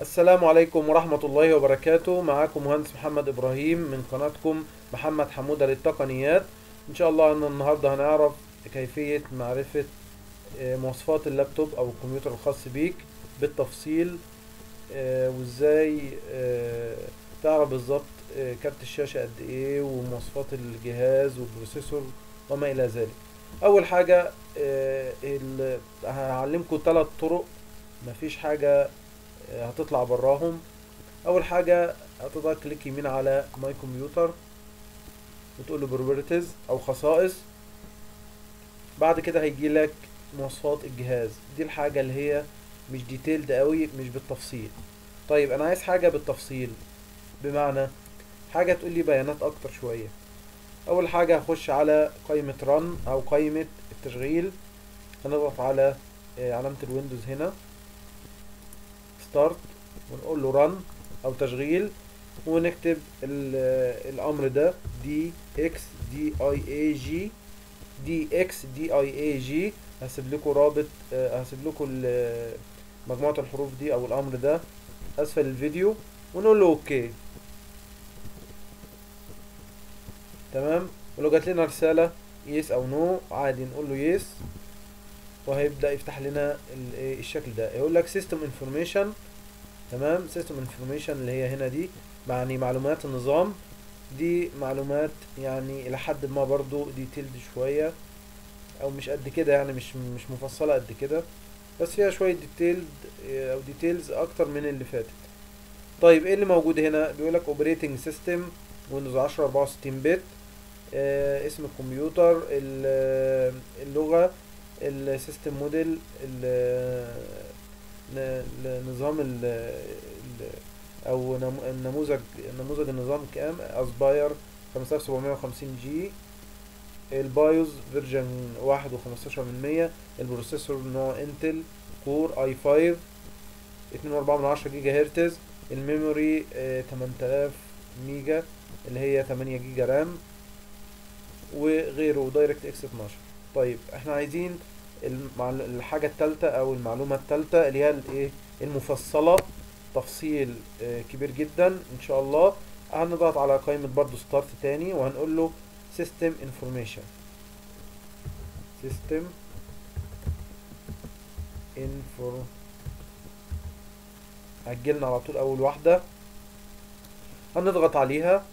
السلام عليكم ورحمة الله وبركاته. معاكم مهندس محمد إبراهيم من قناتكم محمد حمودة للتقنيات. إن شاء الله أن النهاردة هنعرف كيفية معرفة آه، مواصفات اللابتوب أو الكمبيوتر الخاص بيك بالتفصيل آه، وإزاي آه، تعرف بالظبط كارت الشاشة قد إيه ومواصفات الجهاز وال processor وما إلى ذلك. أول حاجة هعلمكم ثلاث طرق. مفيش حاجة هتطلع براهم. أول حاجة هتضغط click يمين على My Computer وتقول له Properties أو خصائص. بعد كده هيجي لك مواصفات الجهاز. دي الحاجة اللي هي مش detailed قوي مش بالتفصيل. طيب أنا عايز حاجة بالتفصيل. بمعنى حاجة تقول لي بيانات أكتر شوية. أول حاجة هخش على قائمة Run أو قائمة التشغيل. هنضغط على آه، علامة ال Windows هنا. start ونقول له run أو تشغيل ونكتب ال- الأمر ده D X D I A G D X D I A G هسيب لكم رابط آه، هسيب لكم مجموعة الحروف دي أو الأمر ده أسفل الفيديو ونقول له okay. تمام؟ ولو جات لنا رسالة yes أو no عادي نقول له yes وهيبدأ يفتح لنا إيه الشكل ده. يقول لك system information تمام؟ system information اللي هي هنا دي يعني معلومات النظام. دي معلومات يعني إلى حد ما برضو detailed شوية أو مش قد كده يعني مش مش مفصلة قد كده بس فيها شوية detailed أو details أكتر من اللي فاتت. طيب إيه اللي موجود هنا؟ بيقول لك operating system Windows 10 64 bit آه اسم الكمبيوتر ال- اللغة ال system model نظام أو نم- النموذج نموذج النظام كام؟ Aspire 5750 G ال BIOS version واحد وخمستاشر من مية ال processor نوع Intel Core i5 اتنين وأربعة من عشرة جيجا هرتز ال memory تمن تلاف ميجا اللي هي تمانية جيجا RAM وغيره DirectX 12 طيب إحنا عايزين. الحاجة التالتة أو المعلومة التالتة اللي هي الإيه؟ المفصلة تفصيل آه، كبير جدا إن شاء الله. هنضغط على قائمة برضو start تاني وهنقول له system information system infor هتجيلنا على طول أول واحدة. هنضغط عليها.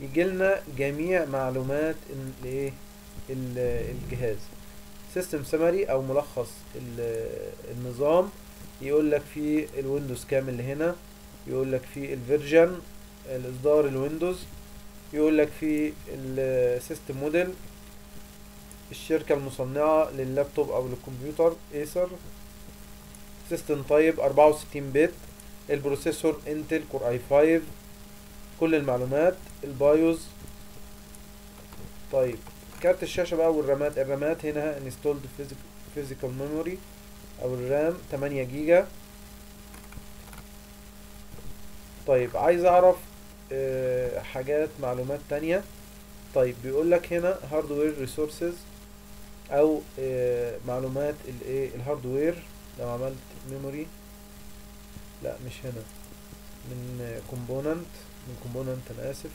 يجيلنا جميع معلومات الايه ال- الجهاز. system summary أو ملخص ال- النظام يقول لك في ال Windows كام اللي هنا يقول لك في ال version الإصدار ال Windows يقول لك في ال system model الشركة المصنعة لللابتوب أو للكمبيوتر Acer system type 64 bit ال processor Intel Core i5 كل المعلومات ال BIOS طيب. كارت الشاشة بقى والرامات الرامات هنا installed physical memory أو ال RAM 8 جيجا. طيب عايز أعرف آه، حاجات معلومات تانية. طيب بيقول لك هنا hardware resources أو آه، معلومات الايه ال hardware لو عملت memory لا مش هنا. من component من component أنا آسف.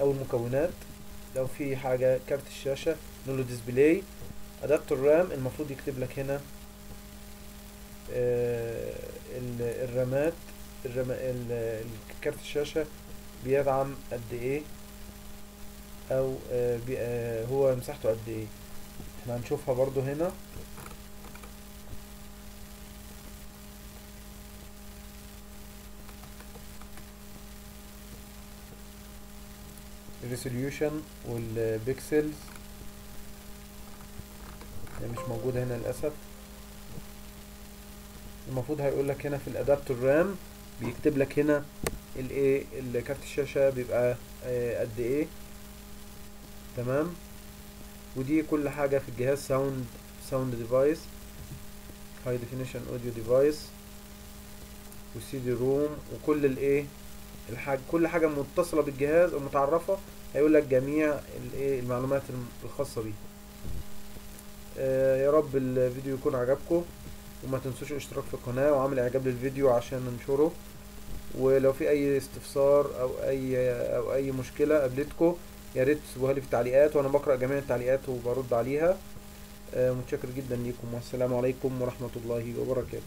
أو المكونات. لو في حاجة كارت الشاشة نقول له display adapter RAM المفروض يكتب لك هنا آه، ال- الرامات كارت الشاشة بيدعم قد إيه أو آه،. آه، هو مساحته قد إيه إحنا هنشوفها برضو هنا ال resolution وال pixels. مش موجودة هنا للأسف. المفروض هيقول لك هنا في ال adapter RAM بيكتب لك هنا الايه الكارت الشاشة بيبقى آه، قد إيه تمام؟ ودي كل حاجة في الجهاز sound sound device high definition audio device وال CD-ROM وكل الايه الحاجة كل حاجة متصلة بالجهاز أو متعرفة هيقول لك جميع الايه المعلومات الم- الخاصة بيه آه يا رب الفيديو يكون عجبكم وما تنسوش الاشتراك في القناة وعمل إعجاب للفيديو عشان ننشره. ولو في أي استفسار أو اي أو أي مشكلة قابلتكم يا ريت تسيبوها لي في التعليقات وأنا بقرأ جميع التعليقات وبرد عليها. آه، متشكر جدا ليكم. والسلام عليكم ورحمة الله وبركاته.